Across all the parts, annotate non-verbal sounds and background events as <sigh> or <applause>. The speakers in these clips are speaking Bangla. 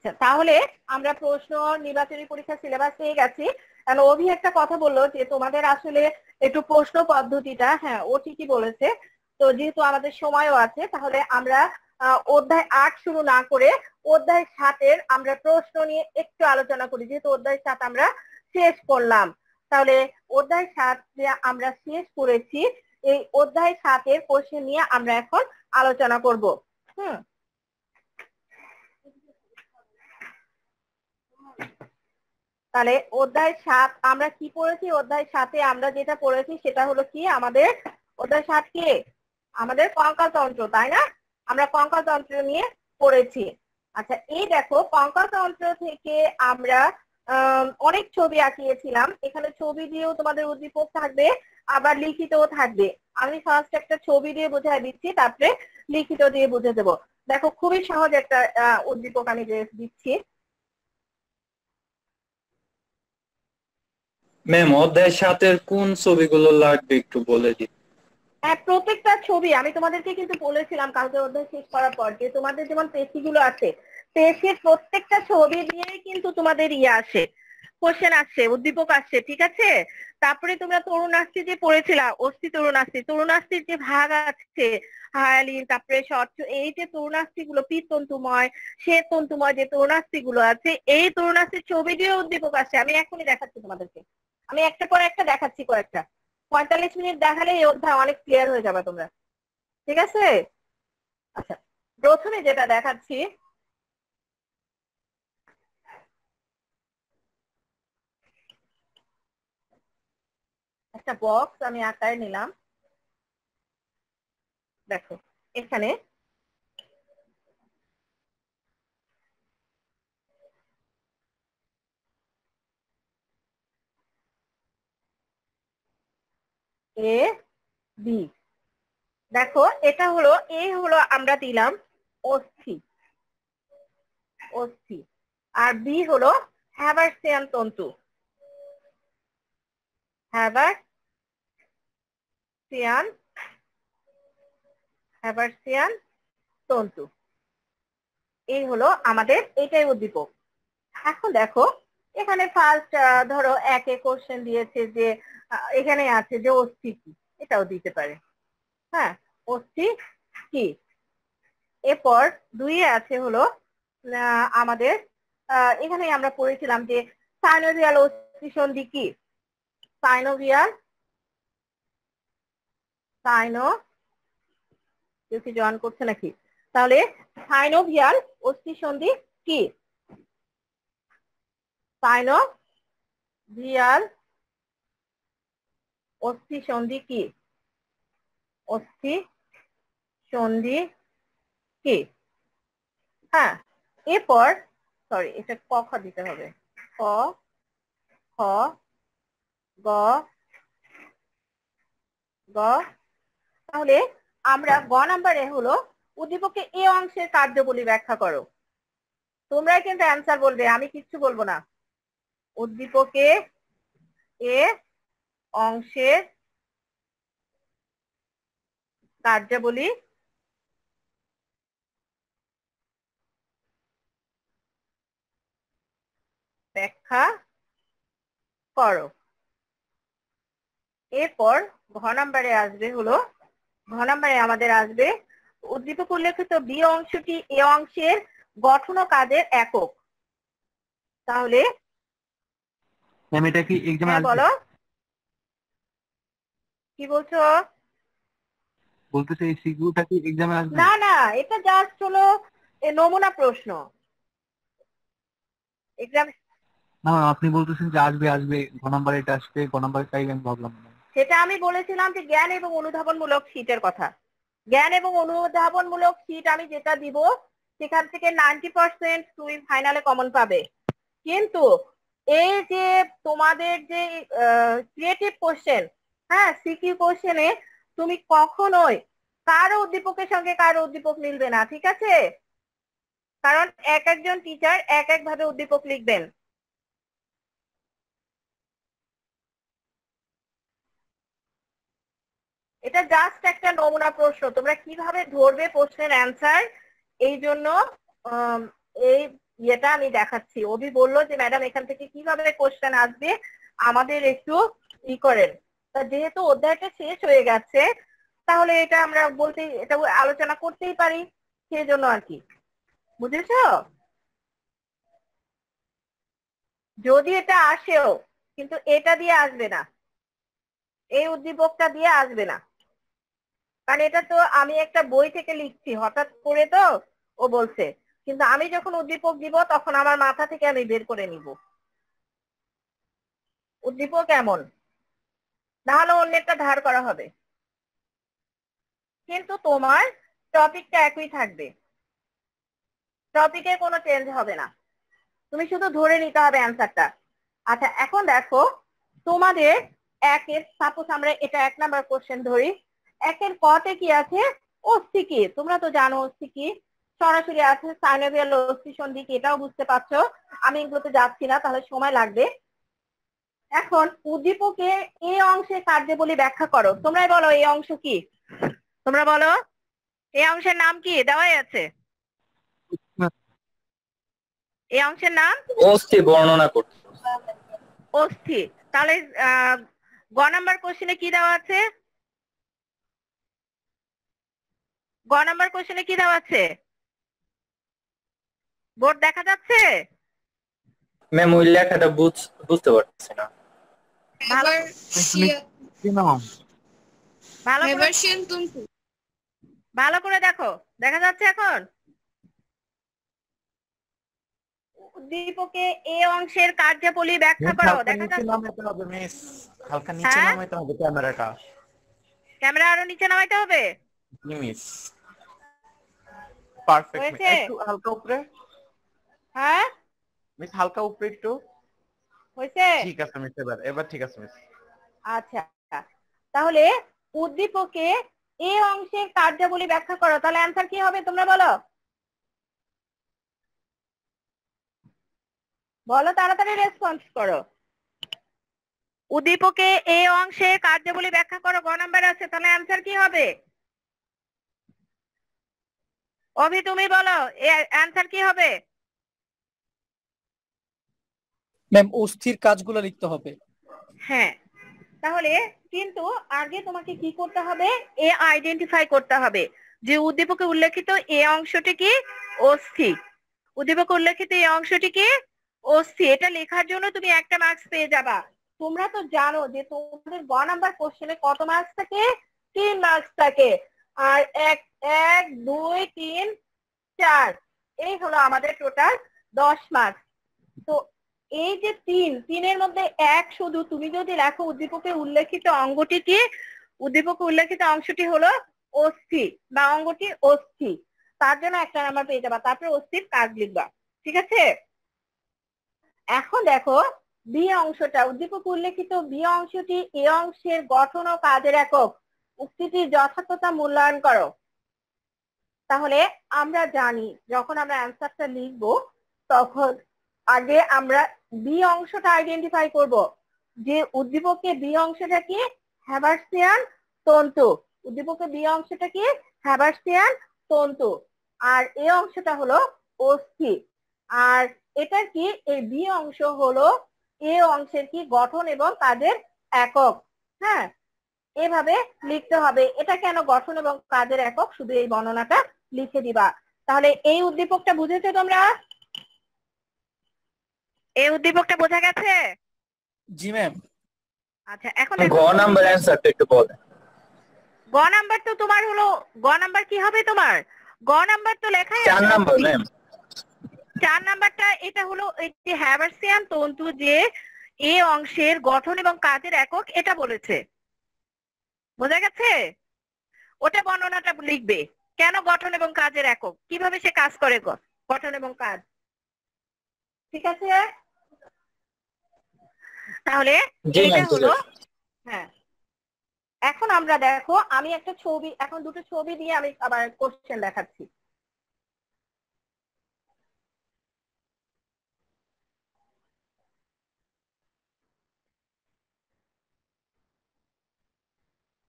আচ্ছা তাহলে আমরা প্রশ্ন, নির্বাচনী পরীক্ষা সিলেবাস পেয়ে গেছি। কারণ অভি একটা কথা বলল যে, তোমাদের আসলে একটু প্রশ্ন পদ্ধতিটা হ্যাঁ ও ঠিকই বলেছে। তো যেহেতু আমাদের সময়ও আছে, তাহলে আমরা অধ্যায় আট শুরু না করে অধ্যায় সাতের আমরা প্রশ্ন নিয়ে একটু আলোচনা করি। যেহেতু অধ্যায় সাত আমরা শেষ করলাম। তাহলে অধ্যায় সাত যে আমরা শেষ করেছি, এই অধ্যায় সাতের কোশ্চেন নিয়ে আমরা এখন আলোচনা করব। হুম? তাহলে অধ্যায় সাত, আমরা কি পড়েছি? অধ্যায় সাতে আমরা যেটা পড়েছি সেটা হলো কি? আমাদের অধ্যায় সাত কে? আমাদের কঙ্কালতন্ত্র তাই না? আমরা কঙ্কালতন্ত্র নিয়ে পড়েছি। আচ্ছা এই দেখো কঙ্কালতন্ত্র থেকে আমরা অনেক ছবি আঁকিয়েছিলাম। এখানে ছবি দিয়েও তোমাদের উদ্দীপক থাকবে, আবার লিখিতও থাকবে। আমি ফার্স্ট একটা ছবি দিয়ে বোঝাই দিচ্ছি, তারপরে লিখিত দিয়ে বুঝে দেবো। দেখো, খুবই সহজ একটা উদ্দীপক আমি দিচ্ছি। ম্যাম অধ্যায় সাতের কোন ছবিগুলো লাগবে একটু বলে দিন। হ্যাঁ প্রত্যেকটা ছবি, আমি তোমাদেরকে কিন্তু বলেছিলাম কালকে অধ্যায় শেষ করার পর যে তোমাদের যেমন পেশিগুলো আছে, পেশির প্রত্যেকটা ছবি দিয়েই কিন্তু তোমাদের ইয়ে আসে কোশ্চেন আসছে উদ্দীপক আসছে ঠিক আছে? তারপরে তোমরা তরুণাস্তি যে পড়েছিলা, অস্থি তরুণাস্তি তরুণাস্তির যে ভাগ আছে, হায়ালিন, তারপরে স্বচ্ছ, এই যে তরুণাস্তি গুলো তন্তুময় সে তন্তুময় যে তরুণাস্তি গুলো আছে, এই তরুণাস্তির ছবি দিয়ে উদ্দীপক আসছে আমি এখনই দেখাচ্ছি তোমাদেরকে। আমি একটা পর একটা দেখাচ্ছি কয়েকটা। পঁয়তাল্লিশ মিনিট দেখালে এই অধ্যায় অনেক ক্লিয়ার হয়ে যাবে তোমরা। ঠিক আছে? আচ্ছা প্রথমে যেটা দেখাচ্ছি, একটা বক্স আমি আকারে নিলাম। দেখো, এখানে এ বি দেখো, এটা হলো এ হলো আমরা দিলাম অস্থি। অস্থি। আর বি হলো হ্যাভারসিয়ান তন্তু। হ্যাভারসিয়ান হ্যাভারসিয়ান তন্তু। এই হলো আমাদের এটাই উদ্দীপক। এখন দেখো, এখানে ফার্স্ট ধরো, একে কোশ্চেন দিয়েছে যে এখানে আছে যে অস্থি কি, এটাও দিতে পারে। হ্যাঁ অস্থি কি? এরপর দুইয়ে আছে হলো আমাদের এখানে আমরা পড়েছিলাম যে সাইনোভিয়াল অস্থি সন্ধি কি? সাইনোভিয়াল সাইনো কেউ কি জয়েন করছে নাকি? তাহলে সাইনোভিয়াল অস্থি সন্ধি কি? সাইনোভিয়াল অস্থি সন্ধি কি অস্থি সন্ধি কি হ্যাঁ এরপর সরি এটা ক, খ দিতে হবে। ক, খ, গ গ। তাহলে আমরা গ নাম্বারে হলো উদ্দীপকে এ অংশের কার্যবলী ব্যাখ্যা করো। তোমরাই কিন্তু অ্যান্সার বলবে, আমি কিচ্ছু বলব না। উদ্দীপকে এ অংশের কার্যাবলী ব্যাখ্যা করো। এরপর ঘ নাম্বারে আসবে হলো ঘ নাম্বারে আমাদের আসবে উদ্দীপক উল্লেখিত বি অংশটি এ অংশের গঠন ও কাজের একক। তাহলে ম্যাম এটা কি এক্সামে হ্যাঁ, বলো। কি বলছো? বলতেছে এই সিকিউটা কি এক্সামে আসবে? না না এটা জাস্ট হলো নমুনা প্রশ্ন। এক্সাম না আপনি বলতেছেন যে আসবে আসবে ঘ নাম্বার এটা আসবে ঘ নাম্বার চাইলে আমি ভাবলাম সেটা আমি বলেছিলাম যে জ্ঞান এবং অনুধাবনমূলক শীটের কথা। জ্ঞান এবং অনুধাবনমূলক শীট আমি যেটা দিব সেখান থেকে নাইনটি পার্সেন্ট তুমি ফাইনালে কমন পাবে। কিন্তু এই যে তোমাদের যে ক্রিয়েটিভ কোশ্চেন হ্যাঁ সিকিউ কোশ্চেনে তুমি কখনোই কারও উদ্দীপকের সঙ্গে কারও উদ্দীপক মিলবে না, ঠিক আছে? কারণ এক একজন টিচার এক এক ভাবে উদ্দীপক লিখবেন। এটা জাস্ট একটা নমুনা প্রশ্ন, তোমরা কীভাবে ধরবে প্রশ্নের অ্যান্সার এই জন্য এই ইয়েটা আমি দেখাচ্ছি। অভি বলল যে, ম্যাডাম, এখান থেকে কীভাবে কোশ্চেন আসবে? আমাদের একটু ই করেন। তা যেহেতু অধ্যায়টা শেষ হয়ে গেছে, তাহলে এটা আমরা বলতে, এটা আলোচনা করতেই পারি সেই জন্য আর কি। বুঝেছ? যদি এটা আসেও, কিন্তু এটা দিয়ে আসবে না। এই উদ্দীপকটা দিয়ে আসবে না। কারণ এটা তো আমি একটা বই থেকে লিখছি, হঠাৎ করে তো ও বলছে। কিন্তু আমি যখন উদ্দীপক দিব, তখন আমার মাথা থেকে আমি বের করে নিব। উদ্দীপক এমন। নাহলে অন্যেরটা ধার করা হবে। কিন্তু তোমার টপিকটা একই থাকবে। টপিকে কোনো চেঞ্জ হবে না। তুমি শুধু ধরে নিতে হবে অ্যান্সারটা আচ্ছা এখন দেখো, তোমাদের একের সাপোজ আমরা এটা এক নাম্বার কোশ্চেন ধরি, একের কতে কি আছে? অস্থি কি। তোমরা তো জানো অস্থি কি। সরাসরি আছে সাইনোভিয়াল অস্থি সন্ধি কি এটাও বুঝতে পারছ। আমি এগুলোতে যাচ্ছি না, তাহলে সময় লাগবে। এখন উদ্দীপকে এই অংশে কার্যাবলী ব্যাখ্যা করো। তোমরাই বলো এই অংশ কি? তোমরা বলো এই অংশের নাম কি? দেওয়াই আছে। এই অংশের নাম? অস্থি বর্ণনা করতে। অস্থি। তাহলে গ নাম্বার কোশ্চেনে কি দেওয়া আছে? গ নাম্বার কোশ্চেনে কি দেওয়া আছে? বোর্ড দেখা যাচ্ছে? ম্যাম ওই লেখাটা বুঝ- বুঝতে পারতেছি না। ভালো করে দেখো দেখা যাচ্ছে এখন? উদ্দীপকে এ অংশের কার্যাবলী ব্যাখ্যা করো দেখা যাচ্ছে? মিস। হালকা নিচে হ্যাঁ? নামাইতে হবে ক্যামেরাটা। ক্যামেরা আরও নিচে নামাইতে হবে? মিস। পারফেক্ট হয়েছে? একটু হালকা উপরে। হ্যাঁ? মিস হালকা উপরে একটু। হয়েছে? ঠিক আছে মিস এবার এবার ঠিক আছে মিস আচ্ছা তাহলে উদ্দীপকে এ অংশের কার্যাবলী ব্যাখ্যা করো তাহলে অ্যান্সার কি হবে তোমরা বলো? বলো তাড়াতাড়ি রেসপন্স করো। উদ্দীপকে এ অংশের কার্যাবলী ব্যাখ্যা করো গ নাম্বার আছে তাহলে অ্যান্সার কি হবে? অভি তুমি বলো অ্যান্সার কি হবে? ম্যাম অস্থির কাজগুলো লিখতে হবে। হ্যাঁ তাহলে কিন্তু আগে তোমাকে কি করতে হবে? এ আইডেন্টিফাই করতে হবে। যে উদ্দীপকে উল্লেখিত এ অংশটি কি অস্থি উদ্দীপকে উল্লেখিত এই অংশটি কি অস্থি এটা লেখার জন্য তুমি একটা মার্কস পেয়ে যাবা। তোমরা তো জানো যে তোমাদের গ নাম্বার কোশ্চেনে কত মার্কস থাকে? তিন মার্কস থাকে। আর এক এক, দুই, তিন, চার, এই হলো আমাদের টোটাল দশ মার্কস তো এই যে তিন, তিনের মধ্যে এক শুধু, তুমি যদি লেখো উদ্দীপকে উল্লেখিত অঙ্গটি কি? উদ্দীপকে উল্লেখিত অংশটি হলো অস্থি, বা অঙ্গটি অস্থি। তার জন্য একটা নাম্বার পেয়ে যাবা, তারপরে অস্থির কাজ লিখবা, ঠিক আছে? এখন দেখো বি অংশটা, উদ্দীপক উল্লেখিত বি অংশটি এ অংশের গঠন ও কাজের একক। উক্তিটির যথার্থতা মূল্যায়ন করো। তাহলে আমরা জানি, যখন আমরা অ্যান্সারটা লিখব, তখন আগে আমরা বি অংশটা আইডেন্টিফাই করব। যে উদ্দীপকে বি অংশটা কি? হ্যাবার্সিয়ান তন্তু। উদ্দীপকে বি অংশটা কি? হ্যাবার্সিয়ান তন্তু। আর এ অংশটা হলো অস্থি। আর এটা কি? এই বি অংশ হলো এ অংশের কি? গঠন এবং কাজের একক। হ্যাঁ? এভাবে লিখতে হবে। এটা কেন গঠন এবং কাজের একক? শুধু এই বর্ণনাটা লিখে দিবা। তাহলে এই উদ্দীপকটা বুঝেছ তোমরা? এই উদ্দীপকটা বোঝা গেছে? জি ম্যাম আচ্ছা এখন গ নাম্বার অ্যান্সারটা একটু বলেন গ নাম্বার তো তোমার হলো গ নাম্বার কি হবে তোমার? গ নাম্বার তো লেখাই চার নাম্বার ম্যাম চার নাম্বারটা এটা হলো এই যে হ্যাভার্সিয়ান তন্তু যে এ অংশের গঠন এবং কাজের একক এটা বলেছে। বোঝা গেছে? ওটা বর্ণনাটা লিখবে। কেন গঠন এবং কাজের একক? কীভাবে সে কাজ করে গ- গঠন এবং কাজ? ঠিক আছে? তাহলে এটা হলো হ্যাঁ। এখন আমরা দেখো আমি একটা ছবি এখন দুটো ছবি দিয়ে আমি আবার কোশ্চেন দেখাচ্ছি।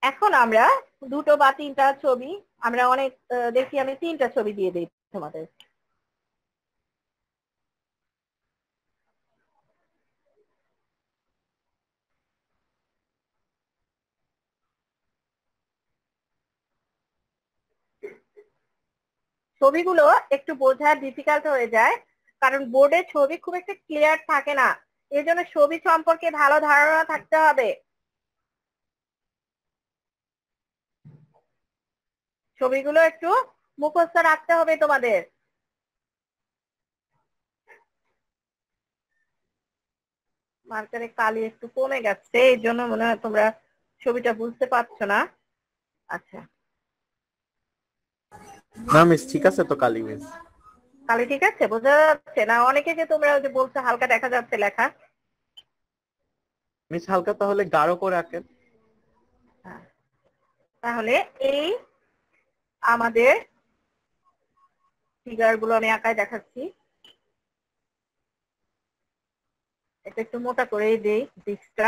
এখন আমরা দুটো বা তিনটা ছবি আমরা অনেক দেখি আমি তিনটা ছবি দিয়ে দিই তোমাদের। ছবিগুলো একটু বোঝা ডিফিকাল্ট হয়ে যায়, কারণ বোর্ডে ছবি খুব একটা ক্লিয়ার থাকে না। এই জন্য ছবি সম্পর্কে ভালো ধারণা থাকতে হবে। ছবিগুলো একটু মুখস্থ রাখতে হবে তোমাদের। মার্কারে কালি একটু কমে গেছে, এই জন্য মনে হয় তোমরা ছবিটা বুঝতে পারছ না। আচ্ছা। না মিস ঠিক আছে তো কালি মিস। কালি ঠিক আছে বোঝা যাচ্ছে না। অনেকে যে তোমরা ওই যে বলছো হালকা দেখা যাচ্ছে লেখা। মিস হালকা তাহলে গাঢ় করে আঁকেন। তাহলে এই আমাদের ফিগারগুলো আমি আঁকায় দেখাচ্ছি। এটা একটু মোটা করেই দেই দিকটা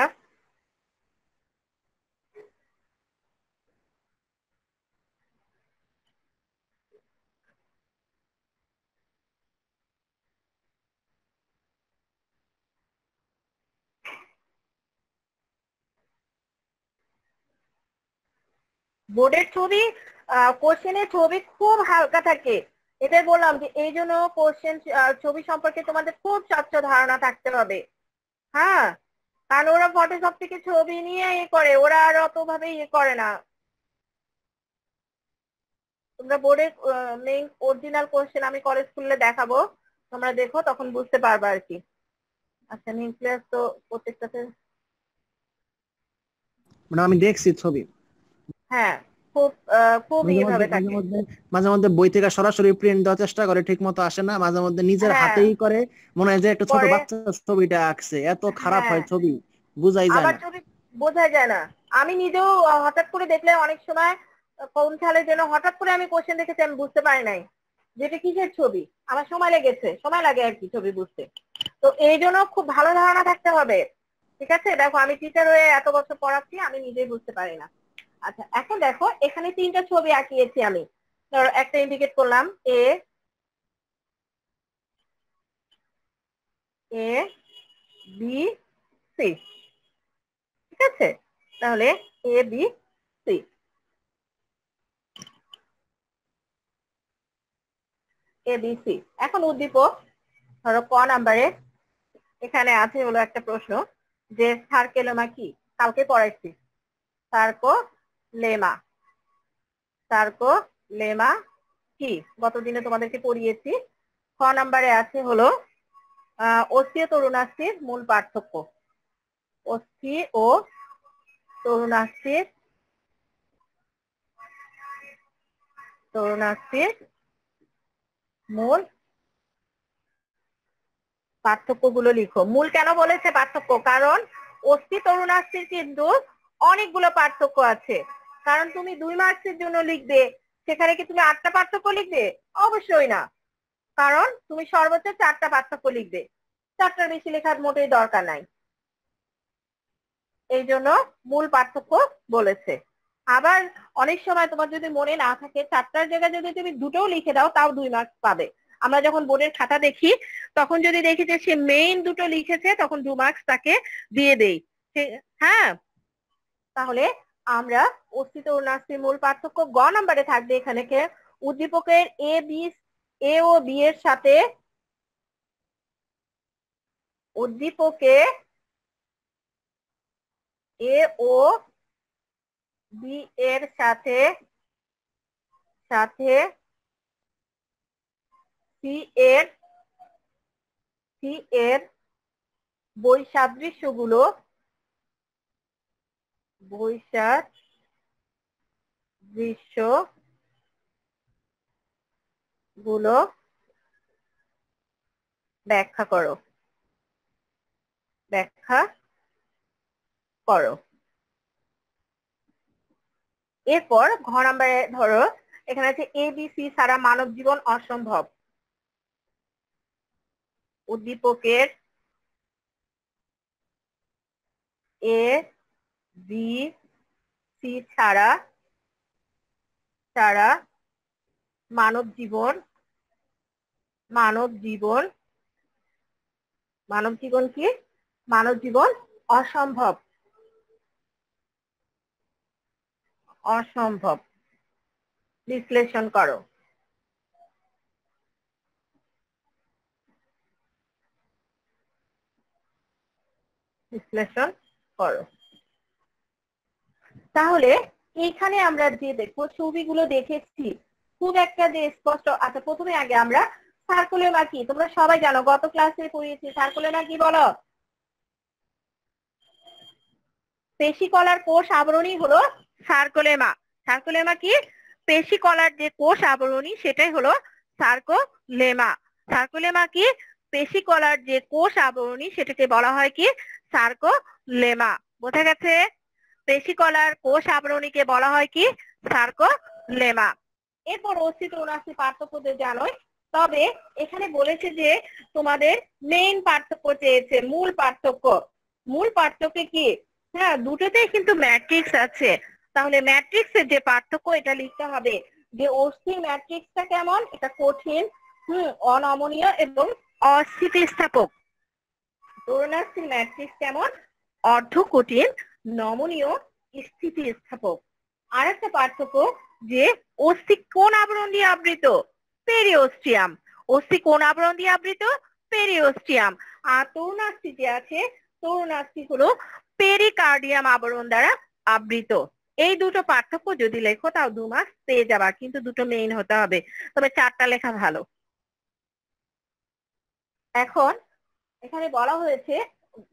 বোর্ডের ছবি কোশ্চেনের ছবি খুব হালকা থাকে। এটাই বললাম যে, এই জন্য কোশ্চেন ছবি সম্পর্কে তোমাদের খুব স্বচ্ছ ধারণা থাকতে হবে। হ্যাঁ? কারণ ওরা ফটোশপ থেকে ছবি নিয়ে ইয়ে করে, ওরা আর অত ভাবে ইয়ে করে না। তোমরা বোর্ডের মেইন অরিজিনাল কোশ্চেন আমি কলেজ স্কুলে দেখাবো। তোমরা দেখো, তখন বুঝতে পারবে আর কি। আচ্ছা নিউক্লিয়াস তো প্রত্যেকটাতে মানে আমি দেখছি ছবি। হ্যাঁ খুব খুব মাঝে মধ্যে- মাঝে থাকে। মধ্যে মাঝে মধ্যে বই থেকে সরাসরি প্রিন্ট দেওয়ার চেষ্টা করে ঠিক মতো আসে না। মাঝে মধ্যে নিজের হ্যাঁ। হাতেই করে মনে হয় যে একটা ছোট বাচ্চা ছবিটা আঁকছে। এত খারাপ হয় হ্যাঁ। ছবি বুঝাই যায় আবার না। ছবি বোঝা যায় না। আমি নিজেও হঠাৎ করে দেখলে অনেক সময় কোন সালের জন্য হঠাৎ করে আমি কোশ্চেন দেখেছি আমি বুঝতে পারি নাই। যেটা কিসের ছবি? আমার সময় লেগেছে সময় লাগে আর কি ছবি বুঝতে। তো এই জন্য খুব ভালো ধারণা থাকতে হবে। ঠিক আছে? দেখো আমি টিচার হয়ে এত বছর পড়াচ্ছি আমি নিজেই বুঝতে পারি না। আচ্ছা এখন দেখো, এখানে তিনটা ছবি আঁকিয়েছি আমি। ধরো, একটা ইন্ডিকেট করলাম এ এ বি সি ঠিক আছে? তাহলে A B C A B C এখন উদ্দীপক, ধরো, ক নাম্বারে এখানে আছে হলো একটা প্রশ্ন, যে সার্কেলোমা কি? কালকে পড়াইছি। Sarcolemma. সার্কো লেমা কি? গতদিনে তোমাদেরকে পড়িয়েছি। খ নাম্বারে আছে হলো অস্থি ও তরুণাস্থির মূল পার্থক্য। অস্থি ও তরুণাস্থির তরুণাস্থির মূল পার্থক্যগুলো লিখো। মূল কেন বলেছে পার্থক্য? কারণ অস্থি তরুণাস্থির কিন্তু অনেকগুলো পার্থক্য আছে। কারণ তুমি দুই মার্কসের জন্য লিখবে। সেখানে কি তুমি আটটা পার্থক্য লিখবে? অবশ্যই না। কারণ তুমি সর্বোচ্চ চারটা পার্থক্য লিখবে। চারটার বেশি লেখার মোটেই দরকার নাই। এই জন্য মূল পার্থক্য বলেছে। আবার অনেক সময় তোমার যদি মনে না থাকে, চারটার জায়গায় যদি তুমি দুটোও লিখে দাও, তাও দুই মার্কস পাবে। আমরা যখন বোর্ডের খাতা দেখি, তখন যদি দেখি যে সে মেইন দুটো লিখেছে, তখন দু মার্কস তাকে দিয়ে দেই। হ্যাঁ? তাহলে আমরা অস্তিত্ব উন্নয়নের মূল পার্থক্য গ নাম্বারে থাকবে এখানে উদ্দীপকের A B A O B এর সাথে উদ্দীপকে এ ও বি এর সাথে সাথে সি এর সি এর বৈসাদৃশ্যগুলো বৈসাদৃশ্যগুলো ব্যাখ্যা করো। ব্যাখ্যা করো। এরপর ঘ নাম্বারে ধরো, এখানে আছে এ বি সি ছাড়া মানব জীবন অসম্ভব। উদ্দীপকের এ বি সি ছাড়া ছাড়া মানব জীবন মানব জীবন মানব জীবন কি? মানব জীবন অসম্ভব। অসম্ভব। বিশ্লেষণ করো। বিশ্লেষণ করো। তাহলে এইখানে আমরা যে দেখব, ছবিগুলো দেখেছি, খুব একটা যে স্পষ্ট আচ্ছা প্রথমে আগে আমরা সার্কুলেমা কি? তোমরা সবাই জানো গত ক্লাসে পড়িয়েছি সার্কুলেমা কি বলো? পেশি কলার কোষ আবরণী হলো সার্কোলেমা সার্কোলেমা কি? পেশি কলার যে কোষ আবরণী সেটাই হলো সার্কোলেমা সার্কোলেমা কি? পেশি কলার যে কোষ আবরণী সেটাকে বলা হয় কি? সার্কোলেমা বোঝা গেছে? পেশি কলার কোষ আবরণীকে বলা হয় কি? সার্কোলেমা। এরপর অস্তিত্ব উনাশি পার্থক্য যে জানোই, তবে এখানে বলেছে যে তোমাদের মেইন পার্থক্য চেয়েছে, মূল পার্থক্য। মূল পার্থক্য কি? হ্যাঁ দুটোতেই কিন্তু ম্যাট্রিক্স আছে। তাহলে ম্যাট্রিক্সের যে পার্থক্য, এটা লিখতে হবে যে অস্থি ম্যাট্রিক্সটা কেমন? এটা কঠিন, হুম, অনমনীয় এবং অস্থিতিস্থাপক। তরুণাস্থির ম্যাট্রিক্স কেমন? অর্ধ কঠিন নমনীয় স্থিতিস্থাপক। আর একটা পার্থক্য যে অস্থি কোন আবরণ দিয়ে আবৃত? পেরিওস্টিয়াম। অস্থি কোন আবরণ দিয়ে আবৃত? পেরিওস্টিয়াম। আর তরুণাস্থি যে আছে, তরুণাস্থি হলো পেরিকার্ডিয়াম আবরণ দ্বারা আবৃত। এই দুটো পার্থক্য যদি লেখো, তাও দু মাস পেয়ে যাবা, কিন্তু দুটো মেইন হতে হবে। তবে চারটা লেখা ভালো। এখন এখানে বলা হয়েছে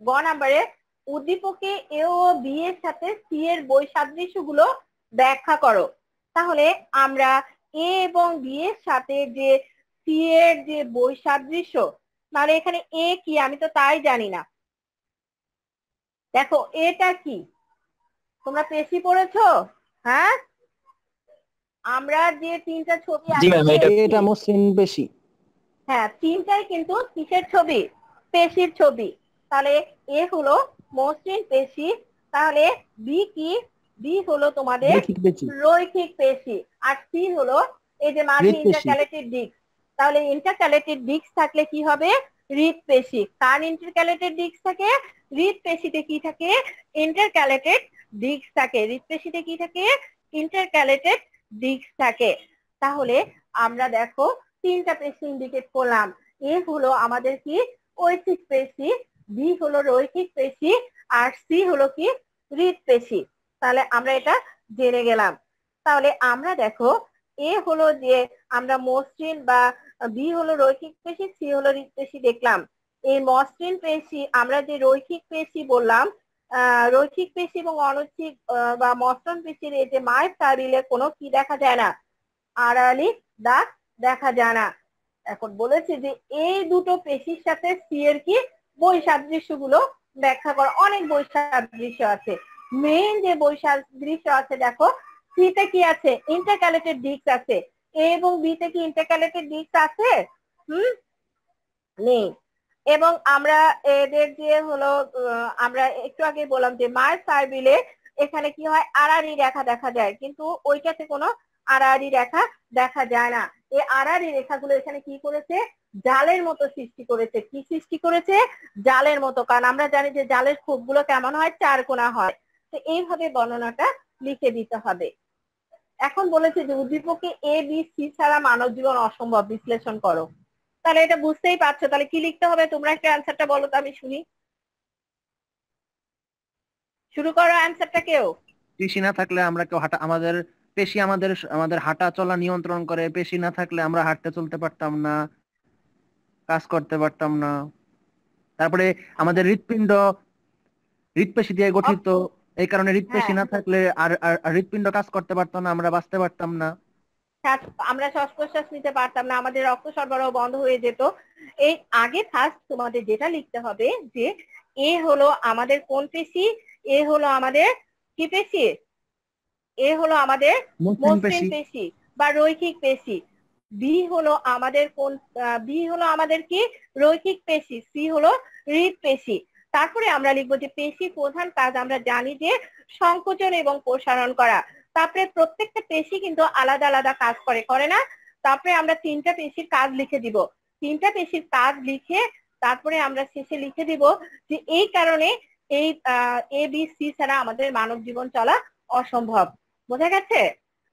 গ নাম্বারে উদ্দীপকে এ ও বি এর সাথে সি এর বৈসাদৃশ্যগুলো ব্যাখ্যা করো। তাহলে আমরা এ এবং বি এর সাথে যে সি এর যে বৈসাদৃশ্য মানে এখানে এ কি? আমি তো তাই জানি না। দেখো এটা কি? তোমরা পেশি পড়েছো? হ্যাঁ? আমরা যে তিনটা ছবি এটা- মসৃণ বেশি হ্যাঁ তিনটাই কিন্তু কিসের ছবি? পেশির ছবি। তাহলে এ হলো মসৃণ পেশি। তাহলে বি কি? বি হলো তোমাদের রৈখিক পেশি। আর সি হলো এই যে মাঝে। ইন্টারক্যালেটেড ডিস্ক তাহলে ইন্টারক্যালেটেড ডিস্ক থাকলে কি হবে? হৃদপেশি কার ইন্টারক্যালেটেড ডিস্ক থাকে? হৃদপেশিতে কি থাকে? ইন্টারক্যালেটেড ডিস্ক থাকে। হৃদপেশিতে কি থাকে? ইন্টারক্যালেটেড ডিস্ক থাকে। তাহলে আমরা দেখো তিনটা পেশি ইন্ডিকেট করলাম। এ হলো আমাদের কি? ঐচ্ছিক পেশি। বি হলো রৈখিক পেশি আর সি হলো কি হৃদপেশি তাহলে আমরা এটা জেনে গেলাম। তাহলে আমরা দেখো এ হলো যে আমরা মসৃণ বা বি হলো রৈখিক পেশি সি হলো হৃদপেশি দেখলাম। এই মসৃণ পেশি আমরা যে রৈখিক পেশি বললাম আহ, রৈখিক পেশি এবং অনৈচ্ছিক বা মসৃণ পেশির এই যে মায়ের টাবিলে কোনো কি দেখা যায় না। আড়ালি দাগ দেখা যায় না। এখন বলেছে যে এই দুটো পেশির সাথে সি এর কি বৈসাদৃশ্যগুলো ব্যাখ্যা করা, অনেক বৈসাদৃশ্য আছে। মেইন যে বৈসাদৃশ্য আছে, দেখো সিতে কি আছে? ইন্টারক্যালেটেড ডিস্ক আছে। এ এবং বি তে কি ইন্টারক্যালেটেড ডিস্ক আছে? হুম? নেই। এবং আমরা এদের যে হলো আমরা একটু আগে বললাম যে মায়ের সার্বিলে এখানে কি হয়? আড়াআড়ি রেখা দেখা যায়। কিন্তু ওইটাতে কোনো আড়াআড়ি রেখা দেখা যায় না। এই আড়াআড়ি রেখাগুলো এখানে কি করেছে? জালের মতো সৃষ্টি করেছে। কি সৃষ্টি করেছে? জালের মতো। কারণ আমরা জানি যে জালের খোপগুলো কেমন হয়? চার কোনা হয়। তো এইভাবে বর্ণনাটা লিখে দিতে হবে। এখন বলেছে যে উদ্দীপকে এ, বি, সি ছাড়া মানব জীবন অসম্ভব। বিশ্লেষণ করো। তাহলে এটা বুঝতেই পারছ। তাহলে কি লিখতে হবে? তোমরা একটা অ্যান্সারটা বলো তো আমি শুনি। শুরু করো অ্যান্সারটা কেউ? পেশি না থাকলে আমরা কেউ হাঁটা আমাদের পেশি আমাদের আমাদের হাঁটা চলা নিয়ন্ত্রণ করে। পেশি না থাকলে আমরা হাঁটতে চলতে পারতাম না। কাজ করতে পারতাম না। তারপরে আমাদের হৃৎপিণ্ড হৃৎপেশি দিয়ে গঠিত এই কারণে হৃৎপেশি হ্যাঁ। না থাকলে আর আর- হৃৎপিণ্ড কাজ করতে পারতো না আমরা বাঁচতে পারতাম না। আমরা শ্বাস প্রশ্বাস নিতে পারতাম না আমাদের রক্ত সরবরাহ বন্ধ হয়ে যেত। এই আগে ফার্স্ট তোমাদের যেটা লিখতে হবে যে এ হলো আমাদের কোন পেশি? এ হলো আমাদের কি পেশি? এ হলো আমাদের মসৃণ পেশি বা রৈখিক পেশি। বি হলো আমাদের কোন বি হলো আমাদের কি? রৈখিক পেশি। সি হলো হৃদ পেশি। তারপরে আমরা লিখব যে পেশি প্রধান কাজ আমরা জানি যে সংকোচন এবং প্রসারণ করা। তারপরে প্রত্যেকটা পেশি কিন্তু আলাদা আলাদা কাজ করে করে না? তারপরে আমরা তিনটা পেশির কাজ লিখে দিব। তিনটা পেশির কাজ লিখে তারপরে আমরা শেষে লিখে দিব যে এই কারণে এই এ বি সি ছাড়া আমাদের মানব জীবন চলা অসম্ভব। বোঝা গেছে?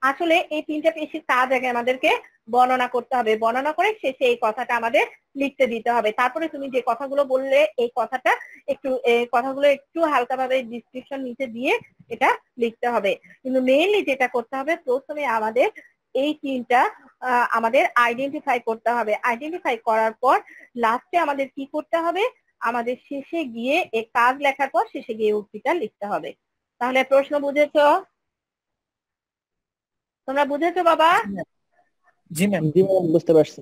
আসলে এই তিনটা পেশির কাজ আগে আমাদেরকে বর্ণনা করতে হবে। বর্ণনা করে শেষে এই কথাটা আমাদের লিখতে দিতে হবে। তারপরে তুমি যে কথাগুলো বললে, এই কথাটা একটু কথাগুলো একটু হালকাভাবে ডিসক্রিপশন নিচে দিয়ে এটা লিখতে হবে। কিন্তু মেইনলি যেটা করতে হবে, প্রথমে আমাদের এই তিনটা আমাদের আইডেন্টিফাই করতে হবে। আইডেন্টিফাই করার পর লাস্টে আমাদের কি করতে হবে? আমাদের শেষে গিয়ে এই কাজ লেখার পর শেষে গিয়ে উক্তিটা লিখতে হবে। তাহলে প্রশ্ন বুঝেছ? তোমরা বুঝেছ বাবা? জি ম্যাম জি ম্যাম বুঝতে পারছি।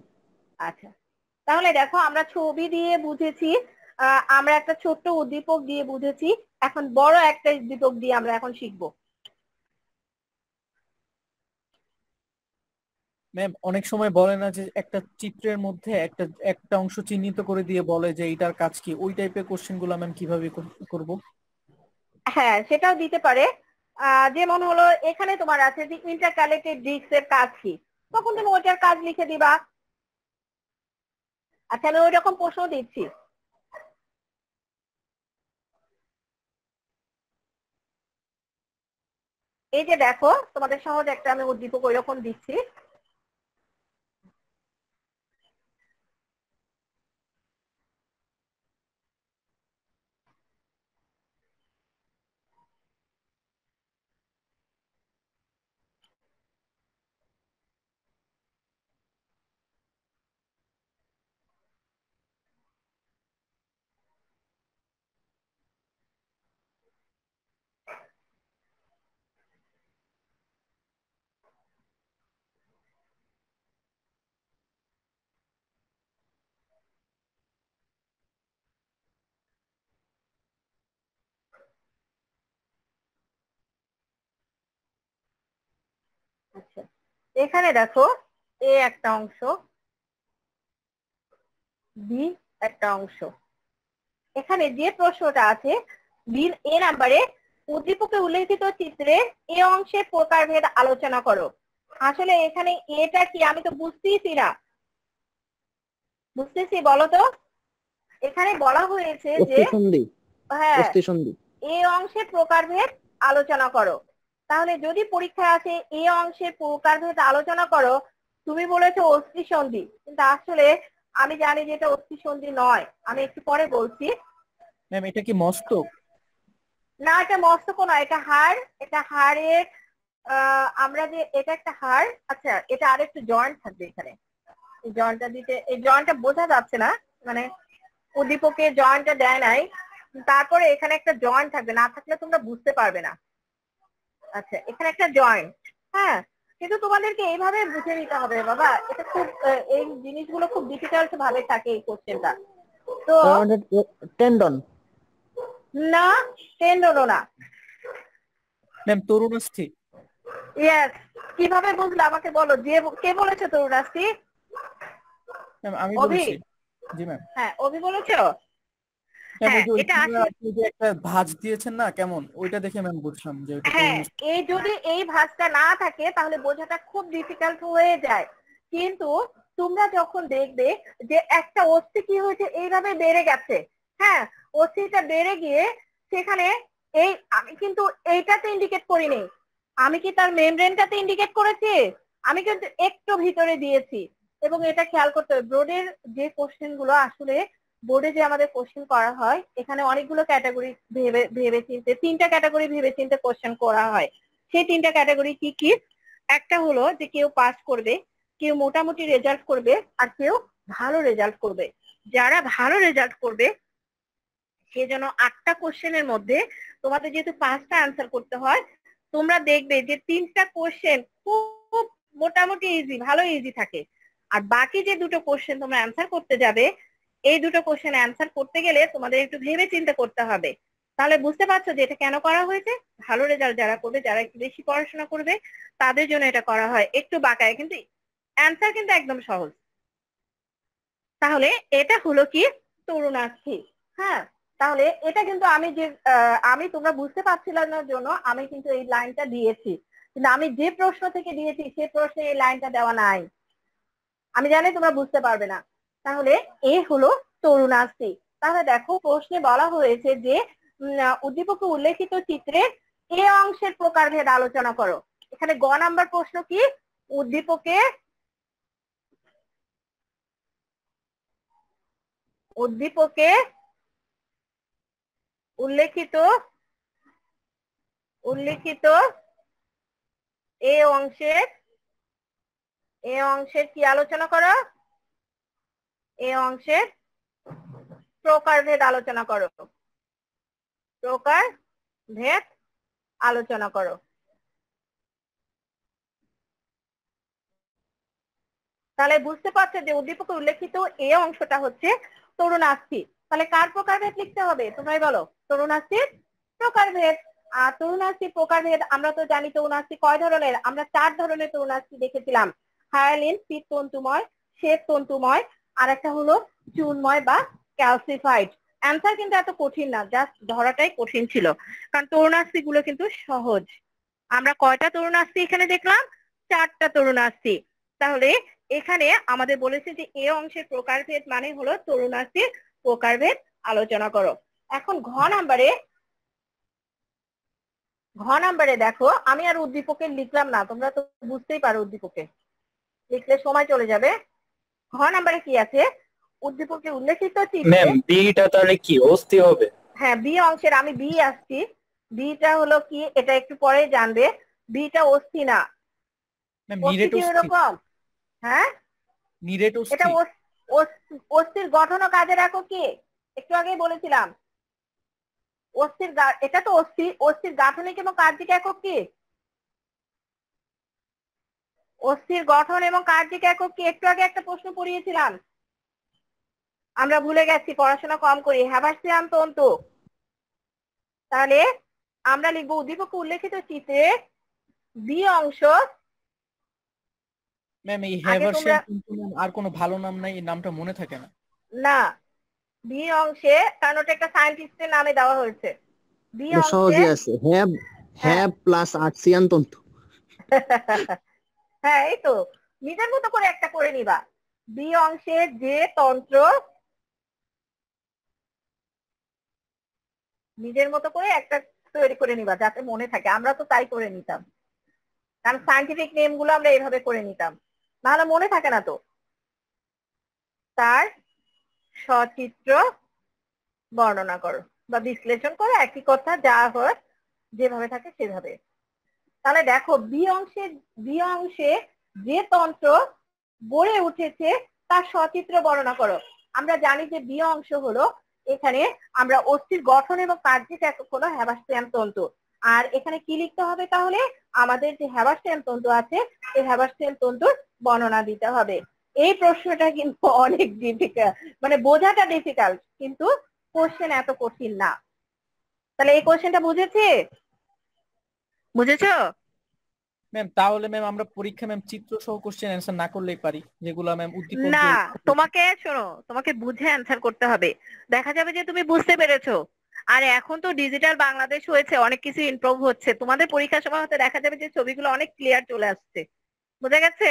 আচ্ছা। তাহলে দেখো আমরা ছবি দিয়ে বুঝেছি আমরা একটা ছোট্ট উদ্দীপক দিয়ে বুঝেছি এখন বড় একটা উদ্দীপক দিয়ে আমরা এখন শিখব। ম্যাম অনেক সময় বলে না যে একটা চিত্রের মধ্যে একটা একটা অংশ চিহ্নিত করে দিয়ে বলে যে এটার কাজ কি? ওই টাইপের কোশ্চেনগুলো ম্যাম কীভাবে কর- করব? হ্যাঁ সেটাও দিতে পারে। যেমন হলো, এখানে তোমার আছে যে ইন্টারকালেক্টেড ডিস্ক এর কাজ কি? তখন তুমি ওইটার কাজ লিখে দিবা। আচ্ছা আমি ওইরকম প্রশ্ন দিচ্ছি। এই যে দেখো, তোমাদের সহজ একটা আমি উদ্দীপক ওইরকম দিচ্ছি। এখানে দেখো এ একটা অংশ বি একটা অংশ। এখানে যে প্রশ্নটা আছে এ নাম্বারে উদ্দীপকে উল্লেখিত চিত্রে এ অংশের প্রকারভেদ আলোচনা করো। আসলে এখানে এটা কি আমি তো বুঝতেইছি না। বুঝতেছি বলো তো? এখানে বলা হয়েছে যে হ্যাঁ এ অংশের প্রকারভেদ আলোচনা করো। তাহলে যদি পরীক্ষায় আসে এ অংশের প্রকারভেদ আলোচনা করো তুমি বলেছ অস্থি সন্ধি। কিন্তু আসলে আমি জানি যে এটা অস্থি সন্ধি নয়। আমি একটু পরে বলছি। ম্যাম এটা কি মস্তক? না এটা মস্তক নয় এটা হাড়। এটা হাড়ের আমরা যে এটা একটা হাড়। আচ্ছা এটা আর একটু জয়েন্ট থাকবে এখানে। জয়েন্টটা দিতে এই জয়েন্টটা বোঝা যাচ্ছে না। মানে উদ্দীপকে জয়েন্টটা দেয় নাই। তারপরে এখানে একটা জয়েন্ট থাকবে। না থাকলে তোমরা বুঝতে পারবে না। আচ্ছা এখানে একটা জয়েন্ট হ্যাঁ? কিন্তু তোমাদেরকে এইভাবে বুঝে নিতে হবে বাবা। এটা খুব আহ, এই জিনিসগুলো খুব ডিফিকাল্ট ভাবে থাকে এই কোশ্চেনটা তো টেন্ডন না টেন্ডনও না। ম্যাম তরুণাস্থি। ইয়েস কীভাবে বুঝলে? আমাকে বলো। যে কে বলেছে তরুণাস্তি ম্যাম আমি অভি? বলেছি। জি ম্যাম হ্যাঁ অভি বলেছ ম্যাম ওই হ্যাঁ, যে ওই এটা চিত্রে আসলে- আপনি যে একটা ভাঁজ দিয়েছেন না কেমন? ওইটা দেখে ম্যাম বুঝলাম যে হ্যাঁ এই যদি এই ভাঁজটা না থাকে তাহলে বোঝাটা খুব ডিফিকাল্ট হয়ে যায়। কিন্তু তোমরা যখন দেখবে যে একটা অস্থি কি হয়েছে এইভাবে বেড়ে গেছে। হ্যাঁ অস্থিটা বেড়ে গিয়ে সেখানে এই আমি কিন্তু এইটাতে ইন্ডিকেট করিনি। আমি কি তার মেমব্রেনটাতে ইন্ডিকেট করেছি? আমি কিন্তু একটু ভিতরে দিয়েছি। এবং এটা খেয়াল করতে হবে বোর্ডের যে কোশ্চেনগুলো আসলে বোর্ডে যে আমাদের কোশ্চেন করা হয়, এখানে অনেকগুলো ক্যাটাগরি ভেবে ভেবে চিনতে তিনটা ক্যাটাগরি ভেবে চিনতে কোশ্চেন করা হয়। সেই তিনটা ক্যাটাগরি কি কি? একটা হলো যে কেউ পাস করবে, কেউ মোটামুটি রেজাল্ট করবে, আর কেউ ভালো রেজাল্ট করবে। যারা ভালো রেজাল্ট করবে, সে যেন আটটা কোশ্চেনের মধ্যে তোমাদের যেহেতু পাঁচটা আনসার করতে হয়, তোমরা দেখবে যে তিনটা কোশ্চেন খুব মোটামুটি ইজি ভালো ইজি থাকে। আর বাকি যে দুটো কোশ্চেন তোমরা অ্যান্সার করতে যাবে এই দুটো কোশ্চেন অ্যান্সার করতে গেলে তোমাদের একটু ভেবে চিন্তা করতে হবে। তাহলে বুঝতে পারছ যে এটা কেন করা হয়েছে? ভালো রেজাল্ট যারা করবে, যারা একটু বেশি পড়াশোনা করবে, তাদের জন্য এটা করা হয় একটু বাঁকায়। কিন্তু অ্যান্সার কিন্তু একদম সহজ। তাহলে এটা হলো কি? তরুণাক্ষী হ্যাঁ? তাহলে এটা কিন্তু আমি যে আমি তোমরা বুঝতে পারছিলাম না জন্য আমি কিন্তু এই লাইনটা দিয়েছি। কিন্তু আমি যে প্রশ্ন থেকে দিয়েছি, সে প্রশ্নে এই লাইনটা দেওয়া নাই। আমি জানি তোমরা বুঝতে পারবে না। তাহলে এ হলো তরুণাশ্রী তাহলে দেখো প্রশ্নে বলা হয়েছে যে উদ্দীপকে উল্লেখিত চিত্রে এ অংশের প্রকারভেদ আলোচনা করো। এখানে গ নাম্বার প্রশ্ন কি? উদ্দীপকে উদ্দীপকে উল্লেখিত উল্লেখিত এ অংশের এ অংশের কি আলোচনা করো? এ অংশের প্রকারভেদ আলোচনা করো। প্রকার ভেদ আলোচনা করো। তাহলে বুঝতে পারছ যে উদ্দীপকে উল্লেখিত এ অংশটা হচ্ছে তরুণাস্থি তাহলে কার প্রকারভেদ লিখতে হবে? তোমরাই বলো। তরুণাস্থির প্রকারভেদ। আর তরুণাস্থি প্রকারভেদ, আমরা তো জানি তরুণাস্থি কয় ধরনের? আমরা চার ধরনের তরুণাস্থি দেখেছিলাম। হায়ালিন পিত তন্তুময় শ্বেত তন্তুময় আর একটা হলো চুনময় বা ক্যালসিফাইড অ্যান্সার কিন্তু এত কঠিন না জাস্ট ধরাটাই কঠিন ছিল। কারণ তরুণাস্থি গুলো কিন্তু সহজ। আমরা কয়টা তরুণাস্থি এখানে দেখলাম? চারটা তরুণাস্থি। তাহলে এখানে আমাদের বলেছে যে এ অংশের প্রকারভেদ মানে হলো তরুণাস্থির প্রকারভেদ আলোচনা করো। এখন ঘ নাম্বারে ঘ নাম্বারে দেখো, আমি আর উদ্দীপকে লিখলাম না, তোমরা তো বুঝতেই পারো উদ্দীপকে লিখলে সময় চলে যাবে। ঘ নাম্বারে কি আছে? উদ্দীপকে উল্লেখিত চিত্রে ম্যাম বিটা তাহলে কি? অস্থি হবে। হ্যাঁ বি অংশের আমি বি আসছি। বিটা হলো কি? এটা একটু পরে জানবে। বিটা অস্থি না। অস্থি এরকম? হ্যাঁ? নিরেট এটা অস- অস- অস্থির গঠন ও কাজে রাখো কি? একটু আগেই বলেছিলাম। অস্থির এটা তো অস্থি। অস্থির গাঠনিক এবং কার্যিক একক কি? অস্থির গঠন এবং কার্যিক একক কি? একটু আগে একটা প্রশ্ন পড়িয়েছিলাম আমরা ভুলে গেছি পড়াশোনা কম করি। হ্যাভাসিয়ান তন্তু। তাহলে আমরা লিখব উদ্দীপক উল্লেখিত চিত্রে বি অংশ। ম্যাম এই ma'am আর কোনো ভালো নাম নাই এই নামটা মনে থাকে না। না বি অংশে কারণ ওটা একটা সায়েন্টিস্টের নামে দেওয়া হয়েছে। বি অংশে সহজে আছে। হ্যাব হ্যাব প্লাস আর্টসিয়ান তন্তু। <laughs> হ্যাঁ এই তো। নিজের মতো করে একটা করে নিবা। বি অংশে যে তন্ত্র নিজের মতো করে একটা তৈরি করে নিবা, যাতে মনে থাকে। আমরা তো তাই করে নিতাম। কারণ সায়েন্টিফিক নেমগুলো আমরা এইভাবে করে নিতাম। নাহলে মনে থাকে না তো। তার সচিত্র বর্ণনা করো বা বিশ্লেষণ করো। একই কথা, যা হয়, যেভাবে থাকে, সেভাবে। তাহলে দেখো, বি অংশে বি অংশে যে তন্ত্র গড়ে উঠেছে, তার সচিত্র বর্ণনা করো। আমরা জানি যে বি অংশ হলো এখানে আমরা অস্থির গঠন এবং কার্যিক একক হলো হ্যাবাস্টিয়ান তন্তু। আর এখানে কি লিখতে হবে তাহলে? আমাদের যে হ্যাবাস্টিয়ান তন্তু আছে এই হ্যাবাস্টিয়ান তন্তুর বর্ণনা দিতে হবে। এই প্রশ্নটা কিন্তু অনেক ডিফিকাল্ট মানে বোঝাটা ডিফিকাল্ট কিন্তু কোশ্চেন এত কঠিন না। তাহলে এই কোশ্চেনটা বুঝেছে? বুঝেছ? ম্যাম তাহলে ম্যাম আমরা পরীক্ষা ম্যাম চিত্র সহ কোশ্চেন অ্যান্সার না করলেই পারি যেগুলো ম্যাম উদ্দীপক না তোমাকে শোনো তোমাকে বুঝে অ্যান্সার করতে হবে। দেখা যাবে যে তুমি বুঝতে পেরেছ। আর এখন তো ডিজিটাল বাংলাদেশ হয়েছে অনেক কিছু ইমপ্রুভ হচ্ছে। তোমাদের পরীক্ষার সময় হতে দেখা যাবে যে ছবিগুলো অনেক ক্লিয়ার চলে আসছে। বোঝা গেছে?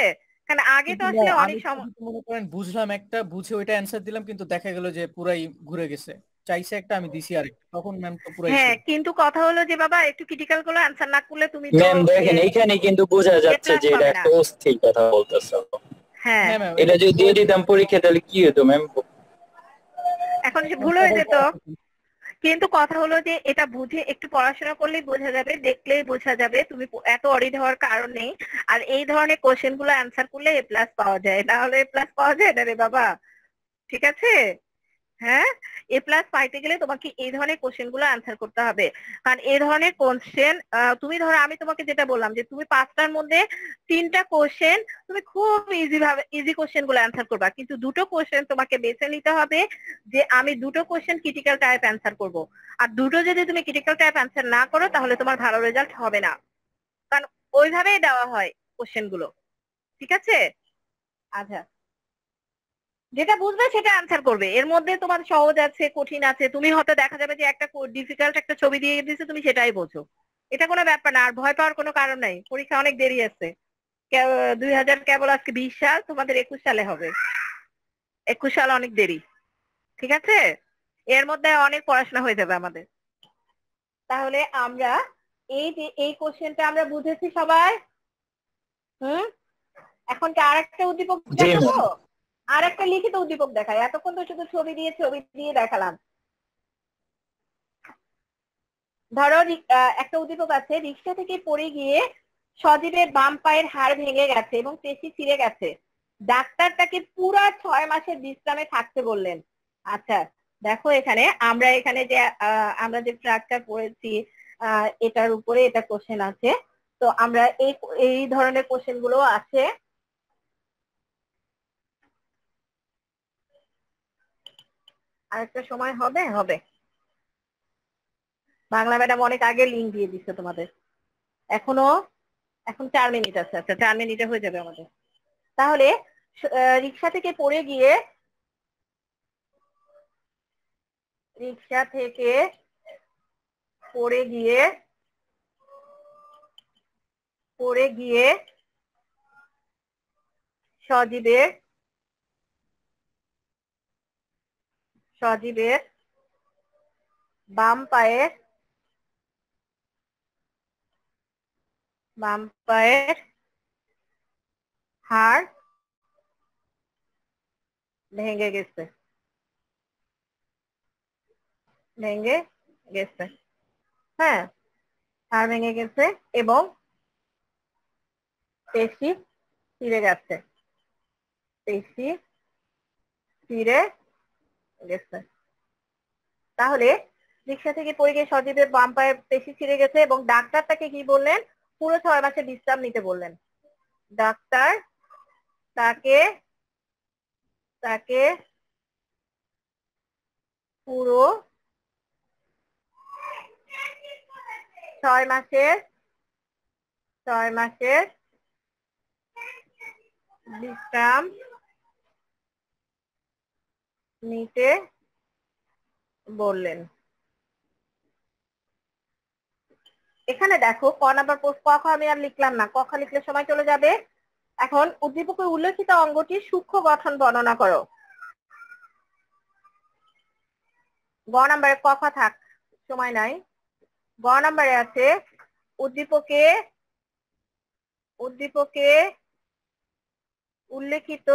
কারণ আগে তো আসলে অনেক সময় মনে করেন বুঝলাম একটা বুঝে ওইটা অ্যান্সার দিলাম কিন্তু দেখা গেল যে পুরাই ঘুরে গেছে। চাইছে একটা আমি দিছি আরেকটা। তখন ম্যাম তো পুরাই হ্যাঁ কিন্তু কথা হলো যে বাবা একটু ক্রিটিক্যালগুলো অ্যান্সার না করলে তুমি তো ম্যাম দেখেন এইখানে কিন্তু বোঝা যাচ্ছে যে এটা একটা অস্থির কথা বলতেছে। হ্যাঁ। হ্যাঁ এটা যদি দিয়ে দিতাম পরীক্ষা তাহলে কি হতো ম্যাম এখন যে ভুল হয়ে যেত কিন্তু কথা হলো যে এটা বুঝে একটু পড়াশোনা করলেই বোঝা যাবে দেখলেই বোঝা যাবে তুমি এত অরিড হওয়ার কারণ নেই। আর এই ধরনের কোশ্চেনগুলো অ্যান্সার করলে এ প্লাস পাওয়া যায়। না হলে এ প্লাস পাওয়া যায় না রে বাবা। ঠিক আছে? হ্যাঁ? এ প্লাস পাইতে গেলে তোমাকে এই ধরনের কোশ্চেনগুলো অ্যান্সার করতে হবে। কারণ এই ধরনের কোশ্চেন তুমি ধরো আমি তোমাকে যেটা বললাম যে তুমি পাঁচটার মধ্যে তিনটা কোশ্চেন তুমি খুব ইজি ভাবে ইজি কোশ্চেনগুলো অ্যান্সার করবা। কিন্তু দুটো কোশ্চেন তোমাকে বেছে নিতে হবে যে আমি দুটো কোশ্চেন ক্রিটিক্যাল টাইপ অ্যান্সার করব। আর দুটো যদি তুমি ক্রিটিক্যাল টাইপ অ্যান্সার না করো, তাহলে তোমার ভালো রেজাল্ট হবে না। কারণ ওইভাবেই দেওয়া হয় কোশ্চেনগুলো। ঠিক আছে? আচ্ছা। যেটা বুঝবে সেটা আনসার করবে। এর মধ্যে তোমার সহজ আছে কঠিন আছে। তুমি হয়তো দেখা যাবে যে একটা ডিফিকাল্ট একটা ছবি দিয়ে দিচ্ছে তুমি সেটাই বোঝো। এটা কোনো ব্যাপার না আর ভয় পাওয়ার কোনো কারণ নাই। পরীক্ষা অনেক দেরি আছে। দুই হাজার কেবল আজকে বিশ সাল তোমাদের একুশ সালে হবে। একুশ সাল অনেক দেরি। ঠিক আছে? এর মধ্যে অনেক পড়াশোনা হয়ে যাবে আমাদের। তাহলে আমরা এই যে এই কোশ্চেনটা আমরা বুঝেছি সবাই। হুম? এখন কি আর একটা উদ্দীপক আর একটা লিখিত উদ্দীপক দেখায় এতক্ষণ তো শুধু ছবি দিয়ে ছবি দিয়ে দেখালাম। ধরো একটা উদ্দীপক আছে রিক্সা থেকে পড়ে গিয়ে সজীবের বাম পায়ের হাড় ভেঙে গেছে এবং পেশি ছিঁড়ে গেছে। ডাক্তার তাকে পুরা ছয় মাসের বিশ্রামে থাকতে বললেন। আচ্ছা দেখো এখানে আমরা এখানে যে আমরা যে করেছি আহ, এটার উপরে এটা কোশ্চেন আছে। তো আমরা এই এই ধরনের কোশ্চেনগুলো আছে। আরেকটা সময় হবে? হবে। বাংলা ম্যাডাম অনেক আগে লিঙ্ক দিয়ে দিচ্ছে তোমাদের। এখনও, এখন চার মিনিট আছে। আচ্ছা চার মিনিটে হয়ে যাবে আমাদের। তাহলে রিক্সা থেকে পড়ে গিয়ে, রিক্সা থেকে পড়ে গিয়ে পড়ে গিয়ে সজীবের সজীবের বাম পায়ের বাম পায়ের হাড় ভেঙে গেছে। ভেঙে গেছে। হ্যাঁ হাড় ভেঙে গেছে এবং পেশি ছিঁড়ে গেছে। পেশি ছিঁড়ে গেছে। তাহলে রিক্সা থেকে পড়ে গিয়ে সজীবের বাম পায়ে পেশি ছিঁড়ে গেছে এবং ডাক্তার তাকে কি বললেন? পুরো ছয় মাসে বিশ্রাম নিতে বললেন। ডাক্তার তাকে তাকে পুরো ছয় মাসের ছয় মাসের বিশ্রাম নিতে বললেন। এখানে দেখো, ক নাম্বার পোস্ট ক আমি আর লিখলাম না। ক লিখলে সময় চলে যাবে। এখন উদ্দীপকে উল্লেখিত অঙ্গটির সূক্ষ্ম গঠন বর্ণনা করো। গ নাম্বারে ক থাক, সময় নাই। গ নাম্বারে আছে উদ্দীপকে উদ্দীপকে উল্লেখিত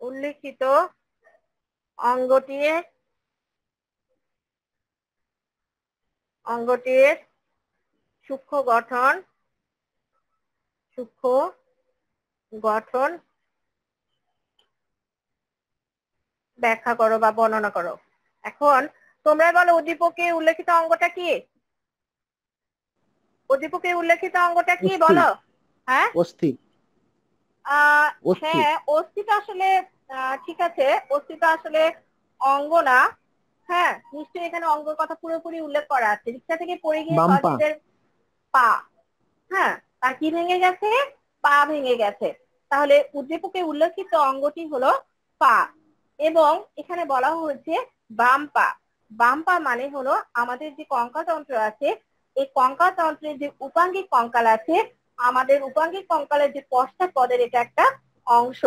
উল্লেখিত অঙ্গটির অঙ্গটির সূক্ষ্ম গঠন সূক্ষ্ম গঠন ব্যাখ্যা করো বা বর্ণনা করো। এখন তোমরা বলো উদ্দীপকে উল্লেখিত অঙ্গটা কি? উদ্দীপকে উল্লেখিত অঙ্গটা কি বলো? হ্যাঁ? অস্থি। হ্যাঁ অস্থিটা আসলে আহ, ঠিক আছে অস্থিটা আসলে অঙ্গ না। হ্যাঁ নিশ্চয়ই এখানে অঙ্গের কথা পুরোপুরি উল্লেখ করা আছে। রিক্সা থেকে পড়ে গিয়ে পা। হ্যাঁ তার কি ভেঙে গেছে? পা ভেঙে গেছে। তাহলে উদ্দীপকে উল্লেখিত অঙ্গটি হলো পা এবং এখানে বলা হয়েছে বাম পা। বাম পা মানে হলো আমাদের যে কঙ্কাতন্ত্র আছে এই কঙ্কাতন্ত্রের যে উপাঙ্গিক কঙ্কাল আছে আমাদের উপাঙ্গিক কঙ্কালের যে পশ্চাৎ পদের এটা একটা অংশ।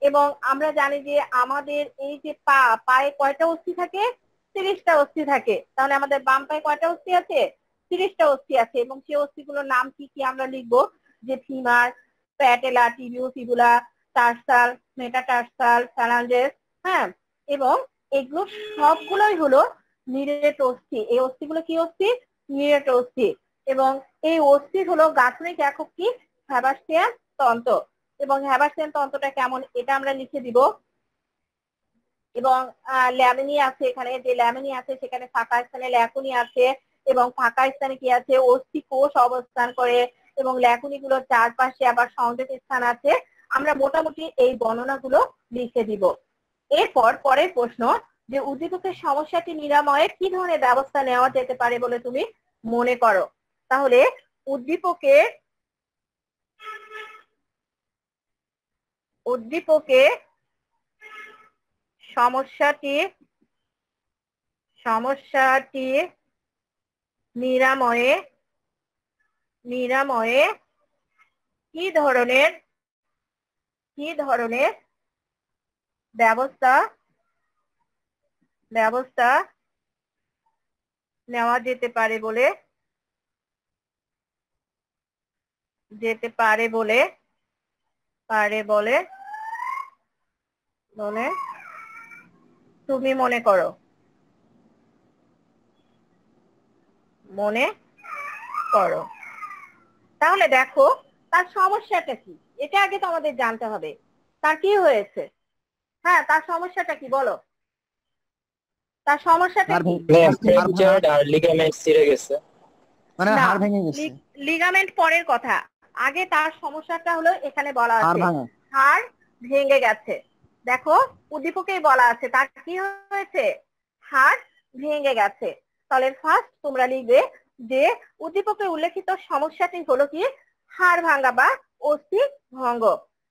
এবং আমরা জানি যে আমাদের এই যে পা, পায়ে কয়টা অস্থি থাকে? তিরিশটা অস্থি থাকে। তাহলে আমাদের বাম পায়ে কয়টা অস্থি আছে? তিরিশটা অস্থি আছে। এবং সেই অস্থিগুলোর নাম কি কি আমরা লিখব? যে ফিমার, প্যাটেলা টিবিও ফিবুলা, টার্সাল, মেটাটার্সাল ফ্যালাঞ্জেস হ্যাঁ? এবং এগুলো সবগুলোই হলো নিরেট অস্থি। এই অস্থিগুলো কি অস্থি? নিরেট অস্থি। এবং এই অস্থির হলো গাঠনিক একক কি? হ্যাবাস্টিয়ান তন্ত্র। এবং হ্যাবাস্টিয়ান তন্ত্রটা কেমন? এটা আমরা লিখে দিব। এবং ল্যামিনি আছে এখানে। যে ল্যামিনি আছে সেখানে ফাঁকা স্থানে ল্যাকুনি আছে এবং ফাঁকা স্থানে কি আছে? অস্থি কোষ অবস্থান করে এবং ল্যাকুনি গুলোর চারপাশে আবার সংযোগ স্থান আছে। আমরা মোটামুটি এই বর্ণনাগুলো লিখে দিব। এরপর পরের প্রশ্ন, যে উদ্দীপকের সমস্যাটি নিরাময়ে কি ধরনের ব্যবস্থা নেওয়া যেতে পারে বলে তুমি মনে করো? তাহলে উদ্দীপকে উদ্দীপকে সমস্যাটি সমস্যাটি নিরাময়ে নিরাময়ে কি ধরনের কি ধরনের ব্যবস্থা ব্যবস্থা নেওয়া যেতে পারে বলে যেতে পারে বলে পারে বলে মনে তুমি মনে করো। মনে করো। তাহলে দেখো তার সমস্যাটা কি? এটা আগে তো আমাদের জানতে হবে। তার কি হয়েছে? হ্যাঁ তার সমস্যাটা কি বলো? তার সমস্যাটা লিগামেন্ট ছিঁড়ে গেছে। মানে হাড় ভেঙে গেছে। লিগামেন্ট পরের কথা। আগে তার সমস্যাটা হলো এখানে বলা আছে। হাড় ভেঙে গেছে। দেখো উদ্দীপকেই বলা আছে। তার কি হয়েছে? হাড় ভেঙে গেছে। তাহলে ফার্স্ট তোমরা লিখবে যে উদ্দীপকে উল্লেখিত সমস্যাটি হলো কি? হাড় ভাঙা বা অস্থি ভঙ্গ।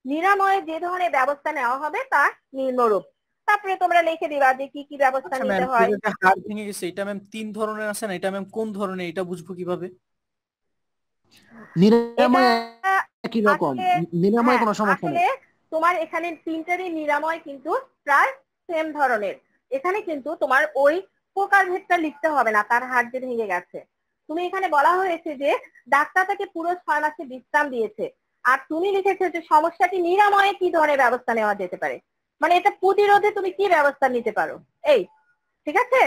নিরাময়ে যে ধরনের ব্যবস্থা নেওয়া হবে তা নিম্নরূপ। তারপরে তোমরা লিখে দিবা যে কি কি ব্যবস্থা আচ্ছা নিতে হয়। এটা হাড় ভেঙে গেছে এটা ম্যাম তিন ধরনের আছে না? এটা ম্যাম কোন ধরনের? এটা বুঝব কীভাবে? নিরাময় একই রকম। নিরাময় হ্যাঁ, কোনো সমস্যা নেই। তোমার এখানে তিনটারই নিরাময় কিন্তু প্রায় সেম ধরনের। এখানে কিন্তু তোমার ওই প্রকার ভেদটা লিখতে হবে না তার হাড় যে ভেঙে গেছে। তুমি এখানে বলা হয়েছে যে ডাক্তার তাকে পুরো ছয় মাসে বিশ্রাম দিয়েছে। আর তুমি লিখেছো যে সমস্যাটি নিরাময়ে কি ধরনের ব্যবস্থা নেওয়া যেতে পারে? মানে এটা প্রতিরোধে তুমি কি ব্যবস্থা নিতে পারো? এই ঠিক আছে?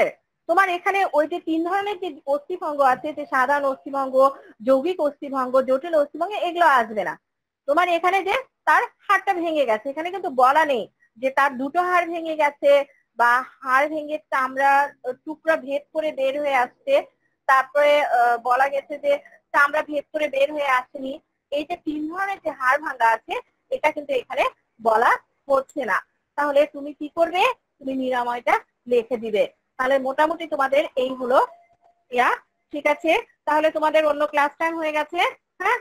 তোমার এখানে ওই যে তিন ধরনের যে অস্থিভঙ্গ আছে, যে সাধারণ অস্থিভঙ্গ, যৌগিক অস্থিভঙ্গ, জটিল অস্থিভঙ্গ, এগুলো আসবে না। তোমার এখানে যে তার হাড়টা ভেঙে গেছে, এখানে কিন্তু বলা নেই যে তার দুটো হাড় ভেঙে গেছে বা হাড় ভেঙে চামড়া টুকরা ভেদ করে বের হয়ে আসছে। তারপরে বলা গেছে যে চামড়া ভেদ করে বের হয়ে আসেনি। এই যে তিন ধরনের যে হাড় ভাঙা আছে, এটা কিন্তু এখানে বলা হচ্ছে না। তাহলে তুমি কি করবে? তুমি নিরাময়টা লিখে দিবে। তাহলে মোটামুটি তোমাদের এই হলো। ইয়া, ঠিক আছে? তাহলে তোমাদের অন্য ক্লাস টাইম হয়ে গেছে। হ্যাঁ?